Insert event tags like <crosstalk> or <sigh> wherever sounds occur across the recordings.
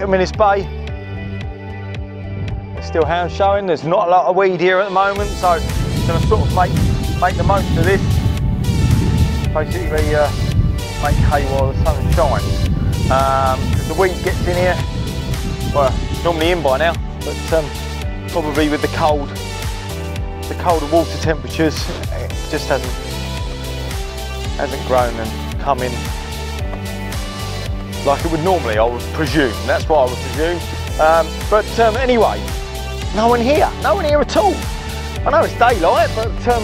at Minnis Bay. Still hounds showing. There's not a lot of weed here at the moment, so I'm to sort of make make the most of this. Basically, uh, make hay while the sun shines. Um, the weed gets in here. Well, normally in by now, but um, probably with the cold, the colder water temperatures, it just hasn't hasn't grown and come in like it would normally, I would presume. That's what I would presume. Um, but um, anyway, no one here, no one here at all. I know it's daylight, but um,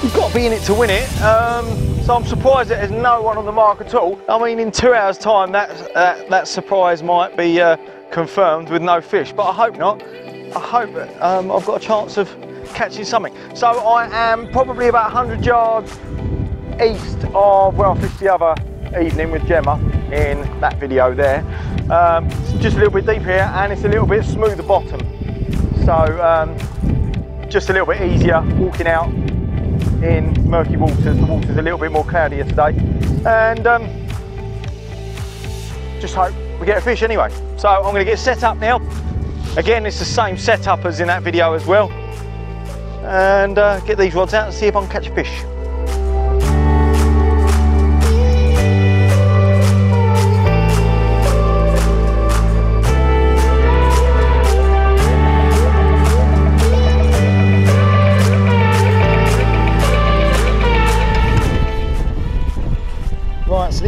you've got to be in it to win it. Um, so I'm surprised that there's no one on the mark at all. I mean, in two hours' time, that that, that surprise might be uh, confirmed with no fish, but I hope not. I hope that um, I've got a chance of catching something. So I am probably about 100 yards east of where I fished the other evening with Gemma in that video there. Um, just a little bit deep here and it's a little bit smoother bottom. So um, just a little bit easier walking out in murky waters. The water's a little bit more cloudier today. And um, just hope we get a fish anyway. So I'm gonna get set up now. Again, it's the same setup as in that video as well. And uh, get these rods out and see if I can catch a fish.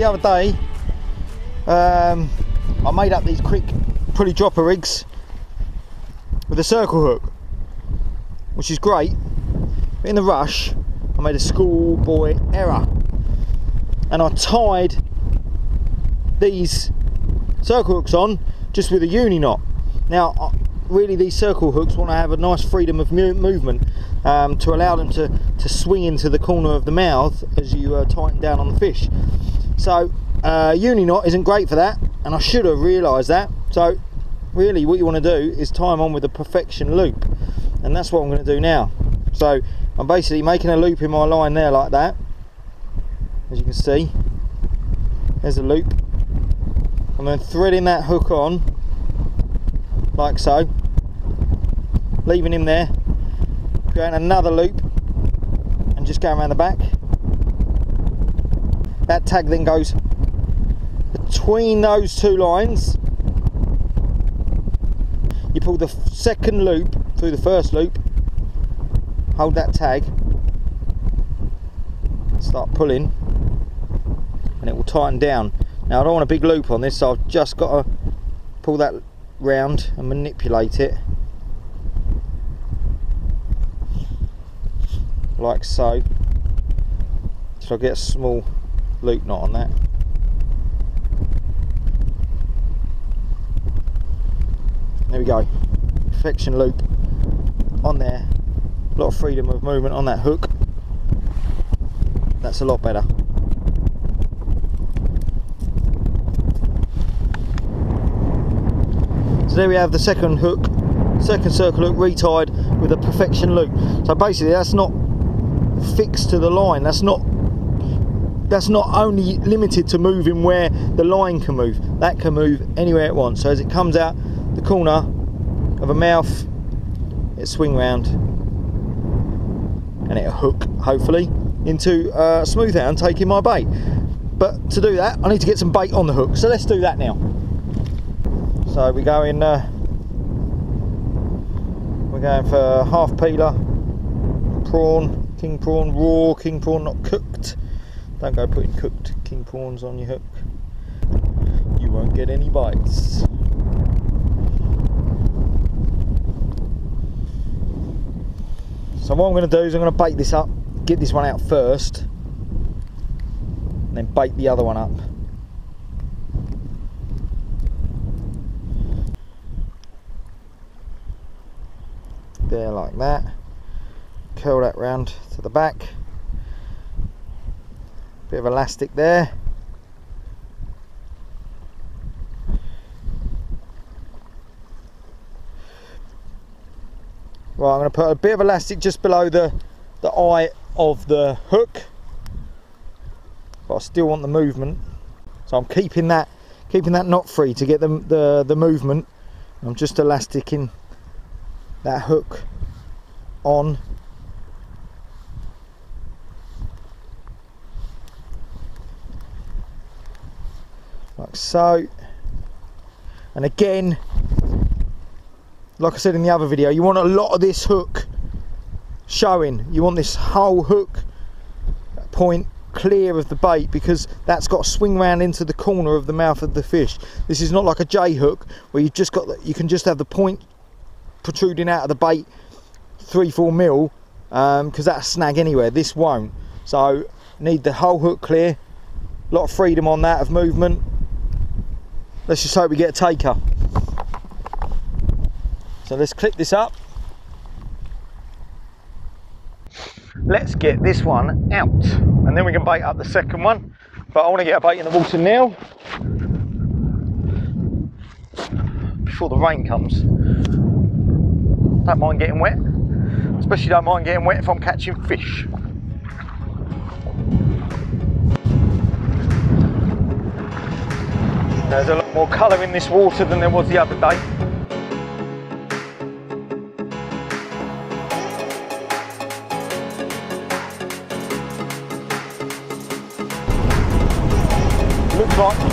The other day, um, I made up these quick pulley dropper rigs with a circle hook, which is great. But in the rush, I made a schoolboy error, and I tied these circle hooks on just with a uni knot. Now, really, these circle hooks want to have a nice freedom of movement um, to allow them to, to swing into the corner of the mouth as you uh, tighten down on the fish. So uh, uni knot isn't great for that and I should have realised that. So really what you want to do is tie them on with a perfection loop and that's what I'm going to do now. So I'm basically making a loop in my line there like that as you can see. There's a loop. I'm then threading that hook on like so leaving him there going another loop and just going around the back that tag then goes between those two lines. You pull the second loop through the first loop. Hold that tag. Start pulling. And it will tighten down. Now I don't want a big loop on this so I've just got to pull that round and manipulate it. Like so. So I get a small loop knot on that. There we go. Perfection loop on there. A lot of freedom of movement on that hook. That's a lot better. So there we have the second hook, second circle hook retied with a perfection loop. So basically that's not fixed to the line, that's not that's not only limited to moving where the line can move, that can move anywhere it wants. So as it comes out the corner of a mouth, it swing round and it'll hook, hopefully, into a smooth hound taking my bait. But to do that, I need to get some bait on the hook. So let's do that now. So we're going, uh, we're going for half peeler, prawn, king prawn, raw king prawn, not cooked. Don't go putting cooked king prawns on your hook. You won't get any bites. So what I'm going to do is I'm going to bait this up, get this one out first, and then bait the other one up. There like that. Curl that round to the back bit of elastic there. Right I'm going to put a bit of elastic just below the the eye of the hook. But I still want the movement. So I'm keeping that keeping that knot free to get the, the, the movement. I'm just elasticing that hook on like so and again like I said in the other video you want a lot of this hook showing. You want this whole hook point clear of the bait because that's got to swing round into the corner of the mouth of the fish. This is not like a J hook where you've just got the, you can just have the point protruding out of the bait three four mil because um, that'll snag anywhere. This won't. So need the whole hook clear. A lot of freedom on that of movement let's just hope we get a taker. So let's clip this up. Let's get this one out. And then we can bait up the second one. But I want to get a bait in the water now. Before the rain comes. Don't mind getting wet. Especially don't mind getting wet if I'm catching fish there's a lot more colour in this water than there was the other day. Looks like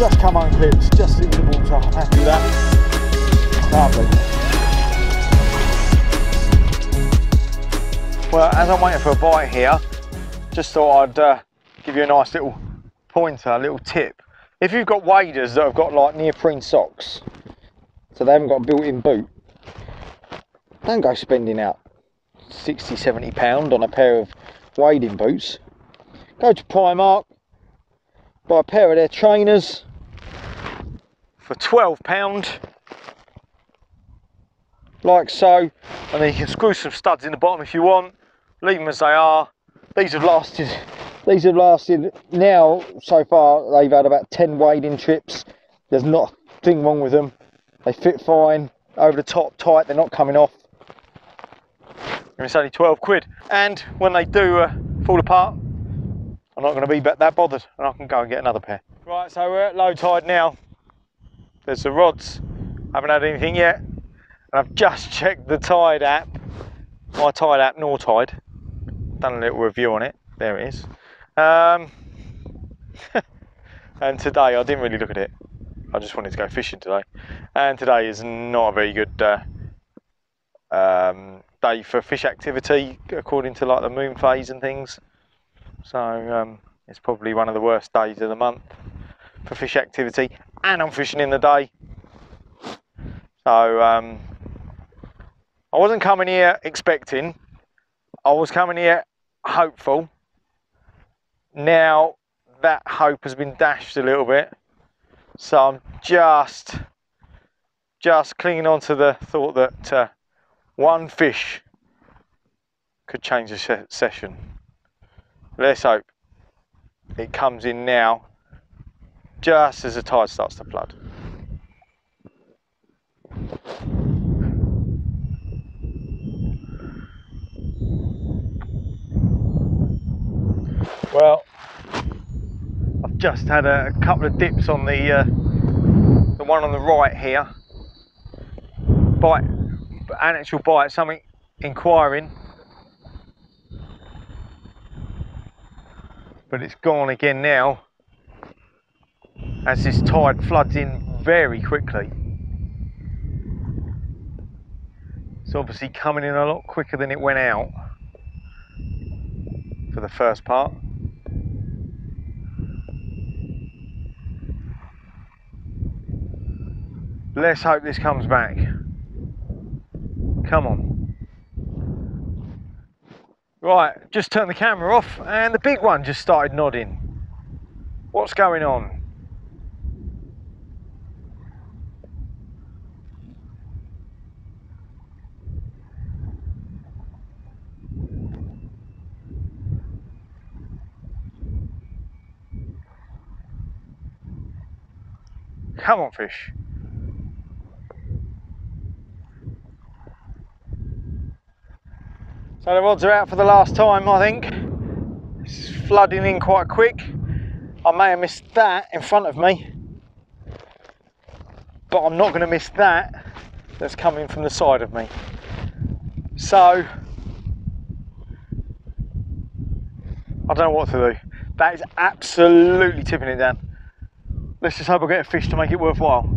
just come unclipped, just into the water. Happy with that. Lovely. Well, as I'm waiting for a bite here, just thought I'd uh, give you a nice little pointer, a little tip. If you've got waders that have got like neoprene socks, so they haven't got a built-in boot, don't go spending out 60, 70 pound on a pair of wading boots. Go to Primark, buy a pair of their trainers, for 12 pound. Like so and then you can screw some studs in the bottom if you want. Leave them as they are. These have lasted these have lasted now so far they've had about 10 wading trips there's not a thing wrong with them they fit fine over the top tight they're not coming off and it's only 12 quid and when they do uh, fall apart I'm not going to be that bothered and I can go and get another pair right so we're at low tide now there's the rods. I haven't had anything yet. And I've just <laughs> checked the Tide app, my Tide app, Nortide. Done a little review on it. There it is. Um, <laughs> and today I didn't really look at it. I just wanted to go fishing today. And today is not a very good uh, um, day for fish activity, according to like the moon phase and things. So um, it's probably one of the worst days of the month for fish activity and I'm fishing in the day. So um, I wasn't coming here expecting, I was coming here hopeful. Now that hope has been dashed a little bit. So I'm just, just clinging on to the thought that uh, one fish could change the session. Let's hope it comes in now just as the tide starts to flood. Well, I've just had a, couple of dips on the uh, the one on the right here. Bite, an actual bite, something inquiring. but it's gone again now as this tide floods in very quickly. It's obviously coming in a lot quicker than it went out for the first part. Let's hope this comes back. Come on. Right, just turned the camera off and the big one just started nodding. What's going on? Come on, fish. So the rods are out for the last time, I think. It's flooding in quite quick. I may have missed that in front of me, but I'm not going to miss that that's coming from the side of me. So, I don't know what to do. That is absolutely tipping it down. Let's just hope I get a fish to make it worthwhile.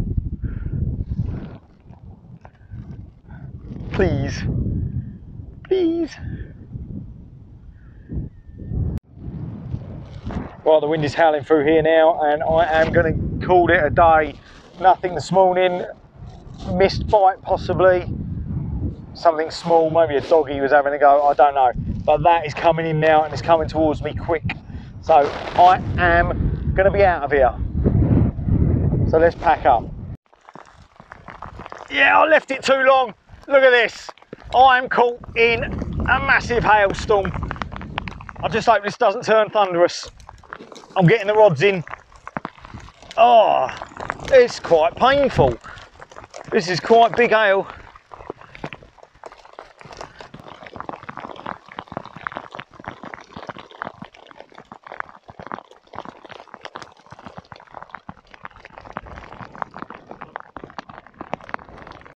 Please. Please. Right, the wind is howling through here now, and I am going to call it a day. Nothing this morning. Missed bite, possibly. Something small, maybe a doggy was having a go, I don't know. But that is coming in now and it's coming towards me quick. So I am going to be out of here. So let's pack up. Yeah, I left it too long. Look at this. I am caught in a massive hailstorm. I just hope this doesn't turn thunderous. I'm getting the rods in. Oh, it's quite painful. This is quite big hail.